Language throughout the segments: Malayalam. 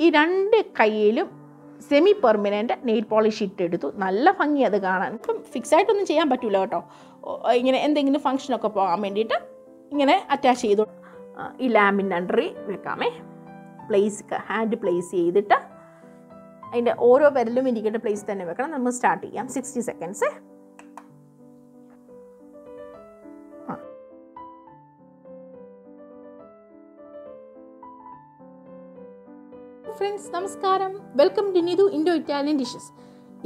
ഈ രണ്ട് കയ്യിലും സെമി പെർമനന്റ് നെയിൽ പോളിഷ് ഇട്ടെടുത്തു. നല്ല ഭംഗി അത് കാണാൻ. ഇപ്പം ഫിക്സ് ആയിട്ടൊന്നും ചെയ്യാൻ പറ്റില്ല കേട്ടോ. ഇങ്ങനെ എന്തെങ്കിലും ഫംഗ്ഷനൊക്കെ പോകാൻ വേണ്ടിയിട്ട് ഇങ്ങനെ അറ്റാച്ച് ചെയ്തു. ഈ ലാമ്പിന്റെ അണ്ടറി വെക്കാമേ പ്ലേസ് ഹാൻഡ് പ്ലേസ് ചെയ്തിട്ട് അതിന്റെ ഓരോ വിരലും ഇരിക്കേണ്ട പ്ലേസ് തന്നെ വെക്കണം. നമ്മൾ സ്റ്റാർട്ട് ചെയ്യാം. സിക്സ്റ്റി സെക്കൻഡ്സ് ഫ്രണ്ട്സ് നമസ്കാരം. Welcome to Nithu Indo Italian dishes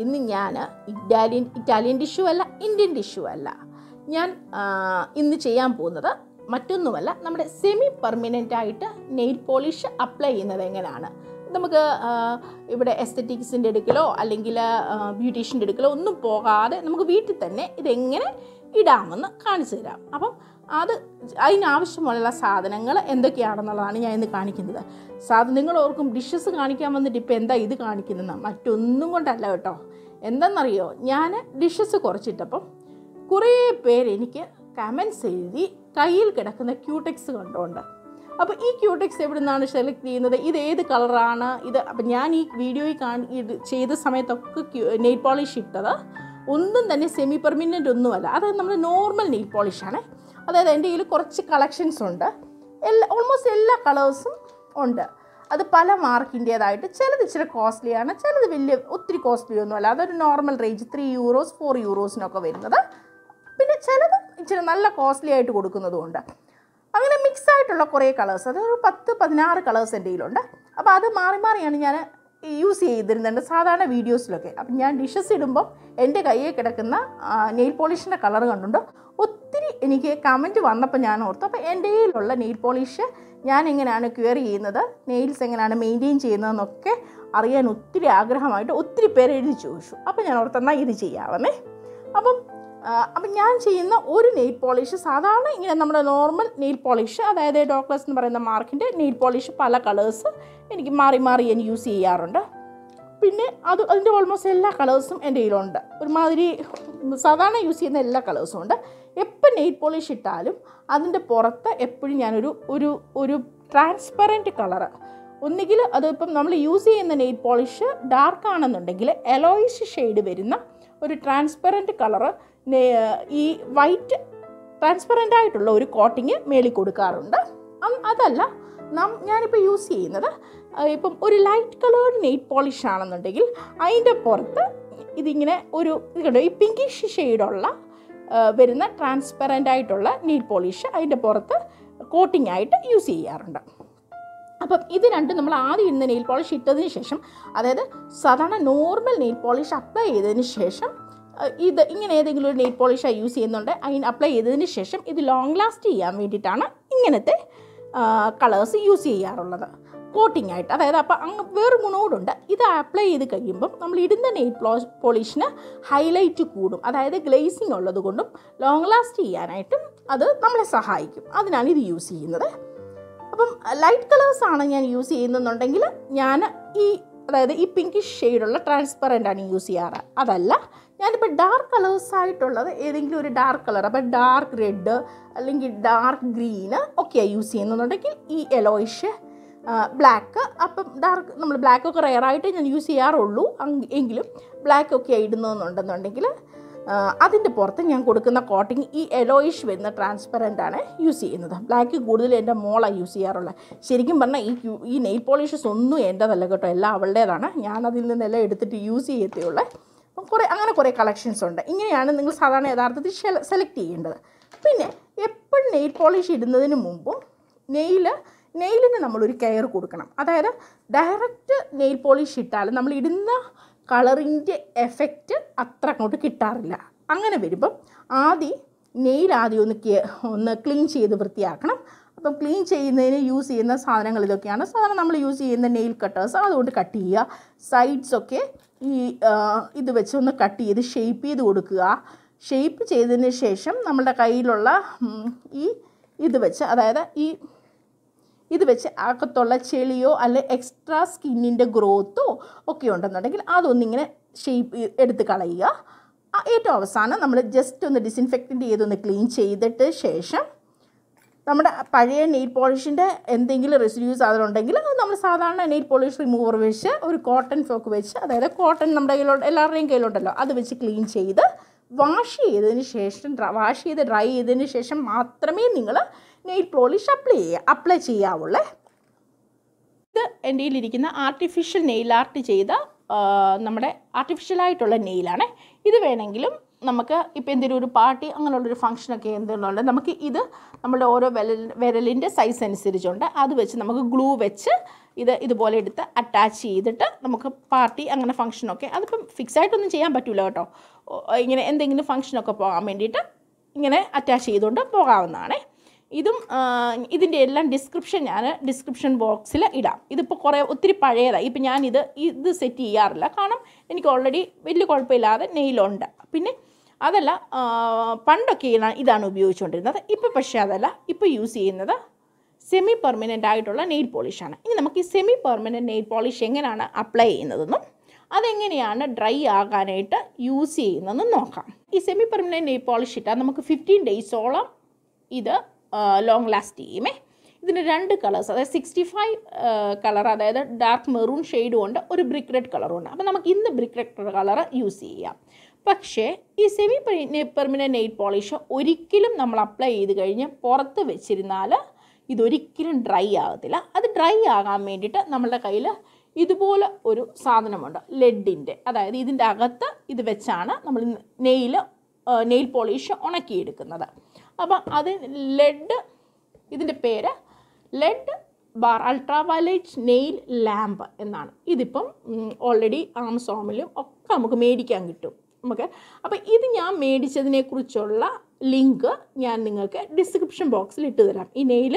ഇന്ന് ഞാൻ ഇറ്റാലിയൻ ഇറ്റാലിയൻ ഡിഷു അല്ല ഇന്ത്യൻ ഡിഷു അല്ല. ഞാൻ ഇന്ന് ചെയ്യാൻ പോകുന്നത് മറ്റൊന്നുമല്ല നമ്മുടെ സെമി പെർമനന്റ് ആയിട്ട് നെയിൽ പോളിഷ് അപ്ലൈ ചെയ്യുന്നത് എങ്ങനെയാണ്? നമുക്ക് ഇവിടെ എസ്തറ്റിക്സിന്റെ അടുക്കലോ അല്ലെങ്കിൽ ബ്യൂട്ടീഷ്യന്റെ അടുക്കലോ ഒന്നും പോകാതെ നമുക്ക് വീട്ടിൽ തന്നെ ഇതെങ്ങനെ ഇടാമെന്ന് കാണിച്ചു തരാം. അപ്പം അത് അതിനാവശ്യമുള്ള സാധനങ്ങൾ എന്തൊക്കെയാണെന്നുള്ളതാണ് ഞാൻ ഇന്ന് കാണിക്കുന്നത്. സാധനം നിങ്ങൾ ഓർക്കും ഡിഷസ് കാണിക്കാൻ വന്നിട്ട് ഇപ്പം എന്താ ഇത് കാണിക്കുന്നത് മറ്റൊന്നും കൊണ്ടല്ല കേട്ടോ. എന്തെന്നറിയോ ഞാൻ ഡിഷസ് കുറച്ചിട്ടപ്പം കുറേ പേര് എനിക്ക് കമൻസ് എഴുതി കയ്യിൽ കിടക്കുന്ന ക്യൂടെക്സ് കണ്ടുകൊണ്ട് അപ്പോൾ ഈ ക്യൂടെക്സ് എവിടെ നിന്നാണ് സെലക്ട് ചെയ്യുന്നത്? ഇത് ഏത് കളറാണ്? ഇത് അപ്പം ഞാൻ ഈ വീഡിയോയിൽ കാണി ഇത് ചെയ്ത സമയത്തൊക്കെ നെയിൽ പോളിഷ് ഇട്ടത്. ഒന്നും തന്നെ സെമി പെർമനന്റ് ഒന്നുമല്ല. അത് നമ്മൾ നോർമൽ നെയിൽ പോളിഷാണ് അതായത് എന്റെ കയ്യിൽ കുറച്ച് കളക്ഷൻസ് ഉണ്ട്. എല്ലാ ഓൾമോസ്റ്റ് എല്ലാ കളേഴ്സും ഉണ്ട്. അത് പല മാർക്കിന്റേതായിട്ട് ചിലത് ഇച്ചിരി കോസ്റ്റ്ലിയാണ് ചിലത് വലിയ ഒത്തിരി കോസ്റ്റ്ലി ഒന്നുമല്ല അതൊരു normal range three euros four യൂറോസിനൊക്കെ വരുന്നത്. പിന്നെ ചിലത് ഇച്ചിരി നല്ല കോസ്റ്റ്ലി ആയിട്ട് കൊടുക്കുന്നതുമുണ്ട് അങ്ങനെ മിക്സ് ആയിട്ടുള്ള കുറേ കളേഴ്സ് അതൊരു പത്ത് പതിനാറ് കളേഴ്സ് എന്റെ കയ്യിലുണ്ട്. അപ്പോൾ അത് മാറി മാറിയാണ് ഞാൻ യൂസ് ചെയ്തിരുന്നുണ്ട് സാധാരണ വീഡിയോസിലൊക്കെ. അപ്പം ഞാൻ ഡിഷസ് ഇടുമ്പം എന്റെ കയ്യിൽ കിടക്കുന്ന നെയിൽ പോളിഷിന്റെ കളർ കണ്ടുകൊണ്ട് ഒത്തിരി എനിക്ക് കമന്റ് വന്നപ്പോൾ ഞാൻ ഓർത്തു. അപ്പോൾ എന്റെ കയ്യിലുള്ള നെയിൽ പോളിഷ് ഞാൻ എങ്ങനെയാണ് ക്യൂർ ചെയ്യുന്നത് നെയിൽസ് എങ്ങനെയാണ് മെയിന്റെയിൻ ചെയ്യുന്നതെന്നൊക്കെ അറിയാൻ ഒത്തിരി ആഗ്രഹമായിട്ട് ഒത്തിരി പേര് എഴുതി ചോദിച്ചു. അപ്പോൾ ഞാൻ ഓർത്തെന്നാൽ ഇത് ചെയ്യാവുന്നേ അപ്പം അപ്പം ഞാൻ ചെയ്യുന്ന ഒരു നെയിൽ പോളിഷ് സാധാരണ ഇങ്ങനെ നമ്മുടെ നോർമൽ നെയിൽ പോളിഷ് അതായത് ഡോക്ടേഴ്സ് എന്ന് പറയുന്ന മാർക്കിന്റെ നെയിൽ പോളിഷ് പല കളേഴ്സ് എനിക്ക് മാറി മാറി ഞാൻ യൂസ് ചെയ്യാറുണ്ട്. പിന്നെ അത് അതിന്റെ ഓൾമോസ്റ്റ് എല്ലാ കളേഴ്സും എന്റെ കയ്യിലുണ്ട്. ഒരുമാതിരി സാധാരണ യൂസ് ചെയ്യുന്ന എല്ലാ കളേഴ്സും ഉണ്ട്. എപ്പോൾ നെയിൽ പോളിഷ് ഇട്ടാലും അതിന്റെ പുറത്ത് എപ്പോഴും ഞാനൊരു ഒരു ഒരു ട്രാൻസ്പെറന്റ് കളറ് ഒന്നുകിൽ അതിപ്പം നമ്മൾ യൂസ് ചെയ്യുന്ന നെയിൽ പോളിഷ് ഡാർക്ക് ആണെന്നുണ്ടെങ്കിൽ എലോയിഷ് ഷെയ്ഡ് വരുന്ന ഒരു ട്രാൻസ്പെറന്റ് കളറ് ഈ വൈറ്റ് ട്രാൻസ്പെറന്റ് ആയിട്ടുള്ള ഒരു കോട്ടിങ് മേളിൽ കൊടുക്കാറുണ്ട്. അതല്ല നാം ഞാനിപ്പോൾ യൂസ് ചെയ്യുന്നത് ഇപ്പം ഒരു ലൈറ്റ് കളേർഡ് നെയ്റ്റ് പോളിഷ് ആണെന്നുണ്ടെങ്കിൽ അതിന്റെ പുറത്ത് ഇതിങ്ങനെ ഒരു ഇതുണ്ട് ഈ പിങ്കിഷ് ഷെയ്ഡുള്ള വരുന്ന ട്രാൻസ്പെറന്റ് ആയിട്ടുള്ള നെയ്റ്റ് പോളിഷ് അതിന്റെ പുറത്ത് കോട്ടിംഗ് ആയിട്ട് യൂസ് ചെയ്യാറുണ്ട്. അപ്പം ഇത് രണ്ടും നമ്മൾ ആദ്യം ഇന്ന് നെയിൽ പോളിഷ് ഇട്ടതിന് ശേഷം അതായത് സാധാരണ നോർമൽ നെയിൽ പോളിഷ് അപ്ലൈ ചെയ്തതിന് ശേഷം ഇത് ഇങ്ങനെ ഏതെങ്കിലും ഒരു നെയിൽ പോളിഷായി യൂസ് ചെയ്യുന്നുണ്ട്. അതിന് അപ്ലൈ ചെയ്തതിന് ശേഷം ഇത് ലോങ് ലാസ്റ്റ് ചെയ്യാൻ വേണ്ടിയിട്ടാണ് ഇങ്ങനത്തെ കളേഴ്സ് യൂസ് ചെയ്യാറുള്ളത്. കോട്ടിംഗ് ആയിട്ട്. അതായത് അപ്പോൾ അങ്ങ് വേറെ ഗുണമോടുണ്ട് ഇത് അപ്ലൈ ചെയ്ത് കഴിയുമ്പം നമ്മൾ ഇടുന്ന നെയിൽ പോളിഷിന് ഹൈലൈറ്റ് കൂടും. അതായത് ഗ്ലേസിങ് ഉള്ളത് കൊണ്ടും ലോങ് ലാസ്റ്റ് ചെയ്യാനായിട്ടും അത് നമ്മളെ സഹായിക്കും. അതിനാണ് ഇത് യൂസ് ചെയ്യുന്നത്. അപ്പം ലൈറ്റ് കളേഴ്സാണ് ഞാൻ യൂസ് ചെയ്യുന്നുണ്ടെങ്കിൽ ഞാൻ ഈ അതായത് ഈ പിങ്കിഷ് ഷെയ്ഡുള്ള ട്രാൻസ്പെറന്റ് ആണ് യൂസ് ചെയ്യാറ്. അതല്ല ഞാനിപ്പോൾ ഡാർക്ക് കളേഴ്സ് ആയിട്ടുള്ളത് ഏതെങ്കിലും ഒരു ഡാർക്ക് കളർ അപ്പോൾ ഡാർക്ക് റെഡ് അല്ലെങ്കിൽ ഡാർക്ക് ഗ്രീന് ഒക്കെയാണ് യൂസ് ചെയ്യുന്നുണ്ടെങ്കിൽ ഈ എലോയിഷ് ബ്ലാക്ക് അപ്പം ഡാർക്ക് നമ്മൾ ബ്ലാക്ക് ഒക്കെ റെയറായിട്ട് ഞാൻ യൂസ് ചെയ്യാറുള്ളൂ. എങ്കിലും ബ്ലാക്ക് ഒക്കെ ഇടുന്നതെന്നുണ്ടെന്നുണ്ടെങ്കിൽ അതിന്റെ പുറത്ത് ഞാൻ കൊടുക്കുന്ന കോട്ടിങ് ഈ എലോയിഷ് വരുന്ന ട്രാൻസ്പെറന്റ് ആണ് യൂസ് ചെയ്യുന്നത്. ബ്ലാക്ക് കൂടുതൽ എന്റെ മോളാണ് യൂസ് ചെയ്യാറുള്ളത് ശരിക്കും പറഞ്ഞാൽ ഈ ഈ നെയിൽ പോളിഷസ് ഒന്നും എന്റെതല്ല കേട്ടോ എല്ലാം അവളുടേതാണ്. ഞാനതിൽ നിന്നെല്ലാം എടുത്തിട്ട് യൂസ് ചെയ്യത്തേയുള്ളൂ അപ്പം കുറേ അങ്ങനെ കുറേ കളക്ഷൻസ് ഉണ്ട്. ഇങ്ങനെയാണ് നിങ്ങൾ സാധാരണ യഥാർത്ഥത്തിൽ സെലക്ട് ചെയ്യേണ്ടത്. പിന്നെ എപ്പോഴും നെയിൽ പോളിഷ് ഇടുന്നതിന് മുമ്പും നെയിൽ നെയിലിന് നമ്മളൊരു കെയർ കൊടുക്കണം. അതായത് ഡയറക്റ്റ് നെയിൽ പോളിഷ് ഇട്ടാൽ നമ്മൾ ഇടുന്ന കളറിന്റെ എഫക്റ്റ് അത്ര അങ്ങോട്ട് കിട്ടാറില്ല. അങ്ങനെ വരുമ്പം ആദ്യം നെയിൽ ആദ്യം ഒന്ന് ഒന്ന് ക്ലീൻ ചെയ്ത് വൃത്തിയാക്കണം. അപ്പം ക്ലീൻ ചെയ്യുന്നതിന് യൂസ് ചെയ്യുന്ന സാധനങ്ങൾ ഇതൊക്കെയാണ്. സാധാരണ നമ്മൾ യൂസ് ചെയ്യുന്ന നെയിൽ കട്ടേഴ്സ് അതുകൊണ്ട് കട്ട് ചെയ്യുക. സൈഡ്സൊക്കെ ഈ ഇത് വെച്ചൊന്ന് കട്ട് ചെയ്ത് ഷേപ്പ് ചെയ്ത് കൊടുക്കുക. ഷേപ്പ് ചെയ്തതിന് ശേഷം നമ്മുടെ കയ്യിലുള്ള ഈ ഇത് വെച്ച് അതായത് ഈ ഇത് വെച്ച് അകത്തുള്ള ചെളിയോ അല്ലെ എക്സ്ട്രാ സ്കിന്നിന്റെ ഗ്രോത്തോ ഒക്കെ ഉണ്ടെന്നുണ്ടെങ്കിൽ അതൊന്നിങ്ങനെ ഷേപ്പ് എടുത്ത് കളയുക. ഏറ്റവും അവസാനം നമ്മൾ ജസ്റ്റ് ഒന്ന് ഡിസിൻഫെക്റ്റന്റ് ചെയ്തൊന്ന് ക്ലീൻ ചെയ്തിട്ട് ശേഷം നമ്മുടെ പഴയ നെയിൽ പോളിഷിന്റെ എന്തെങ്കിലും റെസിഡ്യൂസ് അതിലുണ്ടെങ്കിൽ അത് നമ്മൾ സാധാരണ നെയിൽ പോളിഷ് റിമൂവർ വെച്ച് ഒരു കോട്ടൺ ഫോക്ക് വെച്ച് അതായത് കോട്ടൺ നമ്മുടെ കയ്യിലുണ്ട് എല്ലാവരുടെയും കയ്യിലുണ്ടല്ലോ അത് വെച്ച് ക്ലീൻ ചെയ്ത് വാഷ് ചെയ്തതിന് ശേഷം വാഷ് ചെയ്ത് ഡ്രൈ ചെയ്തതിന് ശേഷം മാത്രമേ നിങ്ങൾ നെയിൽ പോളിഷ് അപ്ലൈ ചെയ്യുക അപ്ലൈ ചെയ്യാവുള്ളേ. ഇത് എന്റെ കയ്യിലിരിക്കുന്ന ആർട്ടിഫിഷ്യൽ നെയിൽ ആർട്ട് ചെയ്ത നമ്മുടെ ആർട്ടിഫിഷ്യലായിട്ടുള്ള നെയിലാണ് ഇത് വേണമെങ്കിലും നമുക്ക് ഇപ്പോൾ എന്തെങ്കിലും ഒരു പാർട്ടി അങ്ങനെയുള്ളൊരു ഫംഗ്ഷനൊക്കെ എന്തെങ്കിലും നമുക്ക് ഇത് നമ്മുടെ ഓരോ വിരൽ വിരലിന്റെ സൈസ് അനുസരിച്ചുണ്ട് അത് വെച്ച് നമുക്ക് ഗ്ലൂ വെച്ച് ഇത് ഇതുപോലെ എടുത്ത് അറ്റാച്ച് ചെയ്തിട്ട് നമുക്ക് പാർട്ടി അങ്ങനെ ഫംഗ്ഷനൊക്കെ അതിപ്പം ഫിക്സ് ആയിട്ടൊന്നും ചെയ്യാൻ പറ്റില്ല കേട്ടോ. ഇങ്ങനെ എന്തെങ്കിലും ഫംഗ്ഷനൊക്കെ പോകാൻ വേണ്ടിയിട്ട് ഇങ്ങനെ അറ്റാച്ച് ചെയ്തുകൊണ്ട് പോകാവുന്നതാണേ. ഇതും ഇതിന്റെ എല്ലാം ഡിസ്ക്രിപ്ഷൻ ഞാൻ ഡിസ്ക്രിപ്ഷൻ ബോക്സിൽ ഇടാം. ഇതിപ്പോൾ കുറേ ഒത്തിരി പഴയതായി ഇപ്പം ഞാനിത് ഇത് സെറ്റ് ചെയ്യാറില്ല. കാരണം എനിക്ക് ഓൾറെഡി വലിയ കുഴപ്പമില്ലാതെ നെയിലുണ്ട് പിന്നെ അതല്ല പണ്ടൊക്കെ ഇതാണ് ഉപയോഗിച്ചുകൊണ്ടിരുന്നത് ഇപ്പോൾ പക്ഷേ അതല്ല ഇപ്പോൾ യൂസ് ചെയ്യുന്നത് സെമി പെർമനന്റ് ആയിട്ടുള്ള നെയിൽ പോളിഷാണ് ഇനി നമുക്ക് ഈ സെമി പെർമനന്റ് നെയിൽ പോളിഷ് എങ്ങനെയാണ് അപ്ലൈ ചെയ്യുന്നതെന്നും അതെങ്ങനെയാണ് ഡ്രൈ ആകാനായിട്ട് യൂസ് ചെയ്യുന്നതെന്നും നോക്കാം. ഈ സെമി പെർമനന്റ് നെയിൽ പോളിഷ് ഇട്ടാൽ നമുക്ക് ഫിഫ്റ്റീൻ ഡേയ്സോളം ഇത് ലോങ് ലാസ്റ്റ് ചെയ്യുമേ ഇതിന് രണ്ട് കളേഴ്സ് അതായത് സിക്സ്റ്റി ഫൈവ് കളർ അതായത് ഡാർക്ക് മെറൂൺ ഷെയ്ഡും ഉണ്ട് ഒരു ബ്രിക്ക് റെഡ് കളറും ഉണ്ട്. അപ്പോൾ നമുക്ക് ഇന്ന് ബ്രിക്ക് റെഡ് കളർ യൂസ് ചെയ്യാം. പക്ഷേ ഈ സെമി പെർമിനന്റ് നെയിൽ പോളിഷ് ഒരിക്കലും നമ്മൾ അപ്ലൈ ചെയ്ത് കഴിഞ്ഞ് പുറത്ത് വെച്ചിരുന്നാൽ ഇതൊരിക്കലും ഡ്രൈ ആകത്തില്ല. അത് ഡ്രൈ ആകാൻ വേണ്ടിയിട്ട് നമ്മളുടെ കയ്യിൽ ഇതുപോലെ ഒരു സാധനമുണ്ട് ലെഡിന്റെ അതായത് ഇതിന്റെ അകത്ത് ഇത് വെച്ചാണ് നമ്മൾ നെയിൽ നെയിൽ പോളിഷ് ഉണക്കിയെടുക്കുന്നത്. അപ്പം അത് ലെഡ് ഇതിന്റെ പേര് LED bar ultraviolet nail lamp എന്നാണ്. ഇതിപ്പം ഓൾറെഡി ആമസോമിലും ഒക്കെ നമുക്ക് മേടിക്കാൻ കിട്ടും. നമുക്ക് അപ്പോൾ ഇത് ഞാൻ മേടിച്ചതിനെക്കുറിച്ചുള്ള ലിങ്ക് ഞാൻ നിങ്ങൾക്ക് ഡിസ്ക്രിപ്ഷൻ ബോക്സിൽ ഇട്ട് തരാം. ഈ നെയിൽ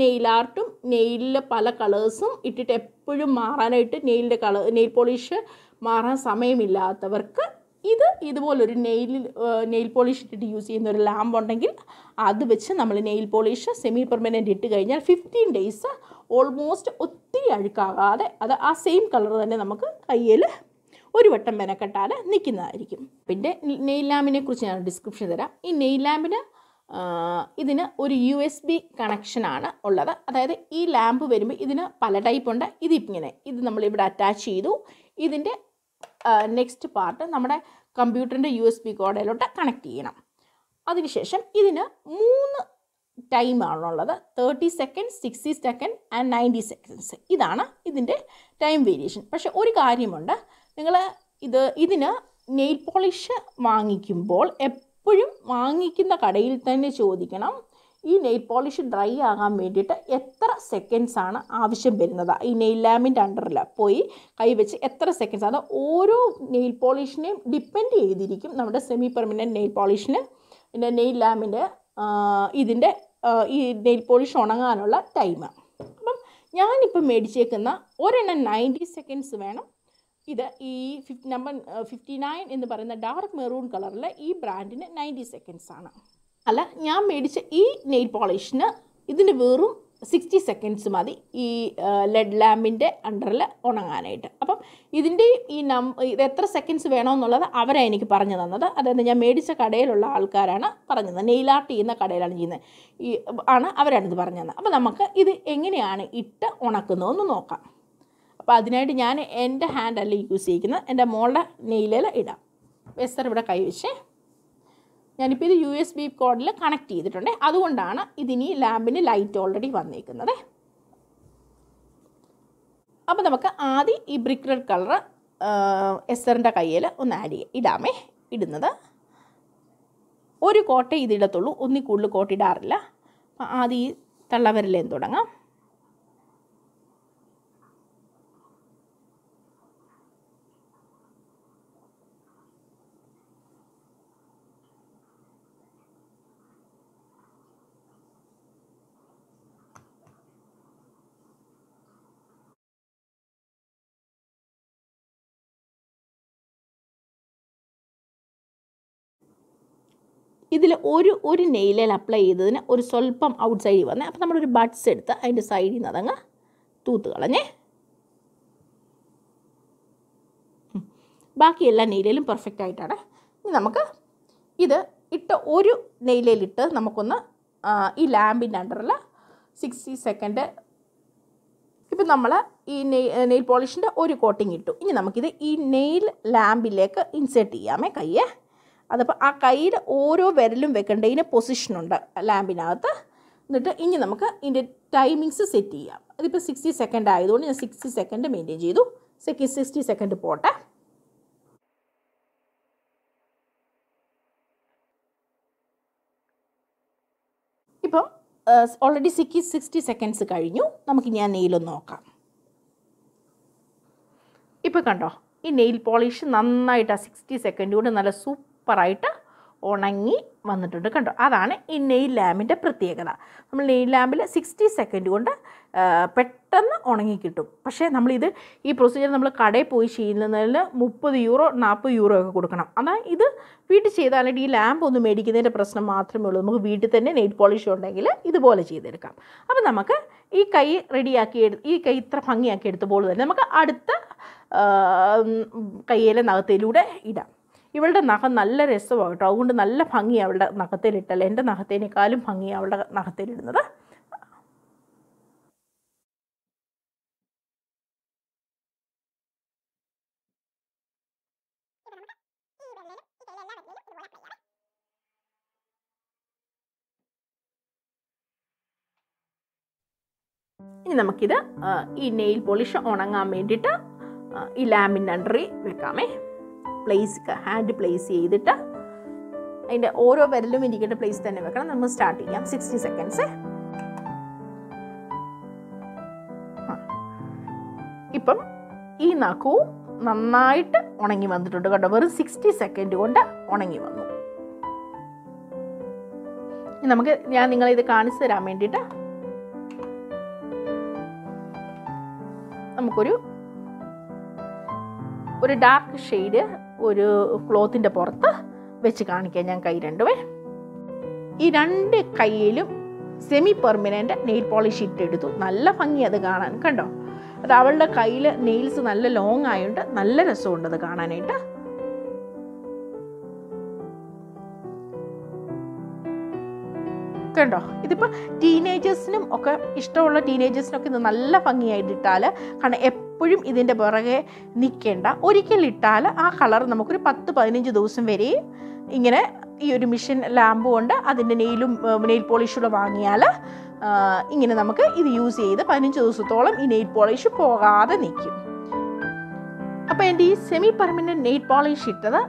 നെയിൽ ആർട്ടും നെയിലിലെ പല കളേഴ്സും ഇട്ടിട്ട് എപ്പോഴും മാറാനായിട്ട് നെയിലിന്റെ കളർ നെയിൽ പോളിഷ് മാറാൻ സമയമില്ലാത്തവർക്ക് ഇത് ഇതുപോലൊരു നെയിൽ നെയിൽ പോളിഷ് ഇട്ടിട്ട് യൂസ് ചെയ്യുന്ന ഒരു ലാമ്പ് ഉണ്ടെങ്കിൽ അത് വെച്ച് നമ്മൾ നെയിൽ പോളിഷ് സെമി പെർമനന്റ് ഇട്ട് കഴിഞ്ഞാൽ ഫിഫ്റ്റീൻ ഡേയ്സ് ഓൾമോസ്റ്റ് ഒത്തിരി അഴുക്കാകാതെ അത് ആ സെയിം കളർ തന്നെ നമുക്ക് കയ്യിൽ ഒരു വട്ടം മെനക്കെട്ടാൽ നിൽക്കുന്നതായിരിക്കും പിന്നെ നെയിൽ ലാമ്പിനെ കുറിച്ച് ഞാൻ ഡിസ്ക്രിപ്ഷൻ തരാം. ഈ നെയിൽ ലാമ്പിന് ഇതിന് ഒരു യു എസ് ബി കണക്ഷനാണ് ഉള്ളത്. അതായത് ഈ ലാമ്പ് വരുമ്പോൾ ഇതിന് പല ടൈപ്പ് ഉണ്ട്. ഇതിങ്ങനെ ഇത് നമ്മളിവിടെ അറ്റാച്ച് ചെയ്തു. ഇതിന്റെ നെക്സ്റ്റ് പാർട്ട് നമ്മുടെ കമ്പ്യൂട്ടറിന്റെ യു എസ് ബി കോഡയിലോട്ട് കണക്ട് ചെയ്യണം. അതിനുശേഷം ഇതിന് മൂന്ന് ടൈമാണുള്ളത് thirty second sixty second and ninety seconds ഇതാണ് ഇതിന്റെ ടൈം വേരിയേഷൻ പക്ഷെ ഒരു കാര്യമുണ്ട്. നിങ്ങൾ ഇത് ഇതിന് നെയിൽ പോളിഷ് വാങ്ങിക്കുമ്പോൾ എപ്പോഴും വാങ്ങിക്കുന്ന കടയിൽ തന്നെ ചോദിക്കണം ഈ നെയിൽ പോളിഷ് ഡ്രൈ ആകാൻ വേണ്ടിയിട്ട് എത്ര സെക്കൻഡ്സ് ആണ് ആവശ്യം വരുന്നത്? ഈ നെയിൽ ലാമിന്റെ അണ്ടറിൽ പോയി കൈവച്ച് എത്ര സെക്കൻഡ്സ് അത് ഓരോ നെയിൽ പോളിഷിനെയും ഡിപ്പെൻഡ് ചെയ്തിരിക്കും നമ്മുടെ സെമി പെർമനന്റ് നെയിൽ പോളിഷിന് പിന്നെ നെയിൽ ലാമിന്റെ ഇതിന്റെ ഈ നെയിൽ പോളിഷ് ഉണങ്ങാനുള്ള ടൈം അപ്പം ഞാനിപ്പം മേടിച്ചേക്കുന്ന ഒരെണ്ണം നയന്റി സെക്കൻഡ്സ് വേണം. ഇത് ഈ ഫിഫ് നമ്പർ ഫിഫ്റ്റി നയൻ എന്ന് പറയുന്ന ഡാർക്ക് മെറൂൺ കളറിലെ ഈ ബ്രാൻഡിന് നയന്റി സെക്കൻഡ്സ് ആണ്. അല്ല ഞാൻ മേടിച്ച ഈ നെയിൽ പോളിഷിന് ഇതിന് വെറും സിക്സ്റ്റി സെക്കൻഡ്സ് മതി. ഈ ലെഡ് ലാമ്പിന്റെ അണ്ടറിൽ ഉണങ്ങാനായിട്ട്. അപ്പം ഇതിന്റെ ഈ നം ഇത് എത്ര സെക്കൻഡ്സ് വേണമെന്നുള്ളത് അവരാണ് എനിക്ക് പറഞ്ഞു തന്നത്. അതായത് ഞാൻ മേടിച്ച കടയിലുള്ള ആൾക്കാരാണ് പറഞ്ഞത്. നെയിൽ ആർട്ട് ചെയ്യുന്ന കടയിലാണ് ചെയ്യുന്നത്. ഈ ആണ് അവരാണ് ഇത് പറഞ്ഞു തന്നത്. അപ്പോൾ നമുക്ക് ഇത് എങ്ങനെയാണ് ഇട്ട് ഉണക്കുന്നതെന്ന് നോക്കാം. അപ്പോൾ അതിനായിട്ട് ഞാൻ എന്റെ ഹാൻഡല്ല യൂസ് ചെയ്യിക്കുന്നത് എന്റെ മോളുടെ നെയിലിൽ ഇടാം. വെസ്റ്റർ ഇവിടെ കൈവച്ച്. ഞാനിപ്പോൾ ഇത് യു എസ് ബി കോഡിൽ കണക്ട് ചെയ്തിട്ടുണ്ട്. അതുകൊണ്ടാണ് ഇതിനി ലാമ്പിന് ലൈറ്റ് ഓൾറെഡി വന്നിരിക്കുന്നത് അപ്പോൾ നമുക്ക് ആദ്യം ഈ ബ്രിക്ക് റെഡ് കളർ എസ്റ്ററിന്റെ കയ്യിൽ ഒന്ന് ആഡ് ചെയ്യാം ഇടാമേ. ഇടുന്നത്. ഒരു കോട്ട ഇതിടത്തുള്ളൂ. ഒന്നിൽ കൂടുതൽ കോട്ട ഇടാറില്ല. അപ്പോൾ ആദ്യം ഈ തള്ളവരലേന്ന് തുടങ്ങാം. ഇതിൽ ഒരു ഒരു നെയിലിൽ അപ്ലൈ ചെയ്തതിന് ഒരു സ്വല്പം ഔട്ട് സൈഡിൽ വന്നേ അപ്പോൾ നമ്മളൊരു ബഡ്സ് എടുത്ത് അതിന്റെ സൈഡിൽ നിന്ന് അതങ്ങ് തൂത്ത് കളഞ്ഞേ. ബാക്കി എല്ലാ നെയിലും പെർഫെക്റ്റ് ആയിട്ടാണ്. ഇനി നമുക്ക് ഇത് ഇട്ട് ഒരു നെയിലിട്ട് നമുക്കൊന്ന് ഈ ലാമ്പിന്റെ അണ്ടറിൽ സിക്സ്റ്റി സെക്കൻഡ് ഇപ്പം നമ്മൾ ഈ നെയ് നെയിൽ പോളിഷിന്റെ ഒരു കോട്ടിങ് ഇട്ടു. ഇനി നമുക്കിത് ഈ നെയിൽ ലാമ്പിലേക്ക് ഇൻസേർട്ട് ചെയ്യാമേ കയ്യെ. അതപ്പോൾ ആ കൈയുടെ ഓരോ വിരലും വെക്കേണ്ടതിന് പൊസിഷനുണ്ട് ലാമ്പിനകത്ത്. എന്നിട്ട് ഇനി നമുക്ക് ഇതിന്റെ ടൈമിങ്സ് സെറ്റ് ചെയ്യാം. അതിപ്പോൾ സിക്സ്റ്റി സെക്കൻഡ് ആയതുകൊണ്ട് ഞാൻ സിക്സ്റ്റി സെക്കൻഡ് മെയിന്റെയിൻ ചെയ്തു. സെക്കൻഡ് സിക്സ്റ്റി സെക്കൻഡ് പോട്ടെ. ഇപ്പം ഓൾറെഡി സിക്കി സിക്സ്റ്റി സെക്കൻഡ്സ് കഴിഞ്ഞു. നമുക്ക് ഞാൻ നെയിലൊന്ന് നോക്കാം. ഇപ്പോൾ കണ്ടോ? ഈ നെയിൽ പോളിഷ് നന്നായിട്ട് ആ സിക്സ്റ്റി സെക്കൻഡ് കൊണ്ട് നല്ല സൂപ്പറായിട്ട് ഉണങ്ങി വന്നിട്ടുണ്ട് കണ്ടോ? അതാണ് ഈ നെയിൽ ലാമ്പിന്റെ പ്രത്യേകത. നമ്മൾ നെയിൽ ലാമ്പിൽ സിക്സ്റ്റി സെക്കൻഡ് കൊണ്ട് പെട്ടെന്ന് ഉണങ്ങി കിട്ടും. പക്ഷേ നമ്മളിത് ഈ പ്രൊസീജിയർ നമ്മൾ കടയിൽ പോയി ചെയ്യുന്നതിൽ മുപ്പത് യൂറോ നാൽപ്പത് യൂറോ ഒക്കെ കൊടുക്കണം. അതാ ഇത് വീട്ടിൽ ചെയ്താലായിട്ട് ഈ ലാമ്പ് ഒന്ന് മേടിക്കുന്നതിന്റെ പ്രശ്നം മാത്രമേ ഉള്ളൂ. നമുക്ക് വീട്ടിൽ തന്നെ നെയിൽ പോളിഷ് ഉണ്ടെങ്കിൽ ഇതുപോലെ ചെയ്തെടുക്കാം. അപ്പോൾ നമുക്ക് ഈ കൈ റെഡിയാക്കി എടുത്ത് ഈ കൈ ഇത്ര ഭംഗിയാക്കി എടുത്തപ്പോൾ തന്നെ നമുക്ക് അടുത്ത കയ്യിലെ നഖത്തിലൂടെ ഇടാം. ഇവളുടെ നഖം നല്ല രസമാണ് കേട്ടോ. അതുകൊണ്ട് നല്ല ഭംഗിയാണ് അവളുടെ നഖത്തിലിട്ടല്ല എന്റെ നഖത്തേനേക്കാളും ഭംഗിയാണ് അവളുടെ നഖത്തിലിടുന്നത്. ഇനി നമുക്കിത് ഈ നെയിൽ പോളിഷ് ഉണങ്ങാൻ വേണ്ടിയിട്ട് ഈ ലാമിൻ അണ്ടറി വെക്കാമേ. പ്ലേസ് ഹാൻഡ് പ്ലേസ് ചെയ്തിട്ട് അതിന്റെ ഓരോ വിരലും ഇരിക്കേണ്ട പ്ലേസ് തന്നെ വെക്കണം. നമ്മൾ സ്റ്റാർട്ട് ചെയ്യാം. സിക്സ്റ്റി സെക്കൻഡ്സ് ഇപ്പം ഈ നഖവും നന്നായിട്ട് ഉണങ്ങി വന്നിട്ടുണ്ട് കേട്ടോ. വെറും സിക്സ്റ്റി സെക്കൻഡ് കൊണ്ട് ഉണങ്ങി വന്നു. നമുക്ക് ഞാൻ നിങ്ങളെ ഇത് കാണിച്ചു തരാൻ വേണ്ടിയിട്ട് നമുക്കൊരു ഒരു ഡാർക്ക് ഷെയ്ഡ് ഒരു ക്ലോത്തിന്റെ പുറത്ത് വെച്ച് കാണിക്കാം ഞാൻ കൈ രണ്ടുമേ ഈ രണ്ട് കൈയിലും സെമി പെർമനന്റ് നെയിൽ പോളിഷ് ഇട്ടെടുത്തു. നല്ല ഭംഗി അത് കാണാൻ കണ്ടോ? അത് അവളുടെ കയ്യിൽ നെയിൽസ് നല്ല ലോങ് ആയതുകൊണ്ട് നല്ല രസമുണ്ട് അത് കാണാനായിട്ട്. കണ്ടോ? ഇതിപ്പോൾ ടീനേജേഴ്സിനും ഒക്കെ ഇഷ്ടമുള്ള ടീനേജേഴ്സിനൊക്കെ ഇത് നല്ല ഭംഗിയായിട്ട് ഇട്ടാൽ കാരണം എപ്പോഴും ഇതിന്റെ പുറകെ നിൽക്കേണ്ട ഒരിക്കൽ ഇട്ടാൽ ആ കളർ നമുക്കൊരു പത്ത് പതിനഞ്ച് ദിവസം വരെയും ഇങ്ങനെ ഈ ഒരു മിഷൻ ലാമ്പ് കൊണ്ട് അതിന്റെ നെയിലും നെയിൽ പോളിഷും വാങ്ങിയാൽ ഇങ്ങനെ നമുക്ക് ഇത് യൂസ് ചെയ്ത് പതിനഞ്ച് ദിവസത്തോളം ഈ നെയിൽ പോളിഷ് പോകാതെ നിൽക്കും അപ്പോൾ എന്റെ ഈ സെമി പെർമനന്റ് നെയിൽ പോളിഷ് ഇട്ടത്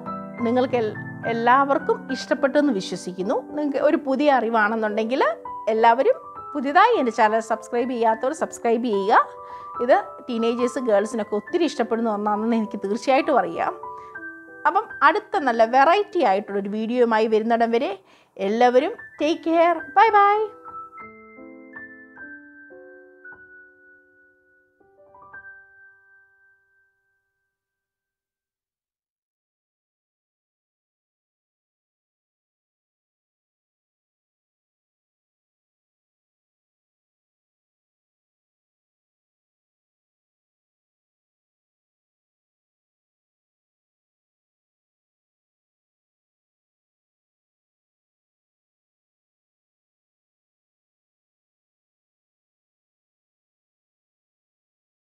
നിങ്ങൾക്ക് എല്ലാവർക്കും എല്ലാവർക്കും ഇഷ്ടപ്പെട്ടെന്ന് വിശ്വസിക്കുന്നു. നിങ്ങൾക്ക് ഒരു പുതിയ അറിവാണെന്നുണ്ടെങ്കിൽ എല്ലാവരും പുതിയതായി എന്റെ ചാനൽ സബ്സ്ക്രൈബ് ചെയ്യാത്തവർ സബ്സ്ക്രൈബ് ചെയ്യുക. ഇത് ടീനേജേഴ്സ് ഗേൾസിനൊക്കെ ഒത്തിരി ഇഷ്ടപ്പെടുന്ന ഒന്നാണെന്ന് എനിക്ക് തീർച്ചയായിട്ടും അറിയാം. അപ്പം അടുത്ത നല്ല വെറൈറ്റി ആയിട്ടുള്ളൊരു വീഡിയോയുമായി വരുന്നിടം വരെ എല്ലാവരും ടേക്ക് കെയർ. Bye bye.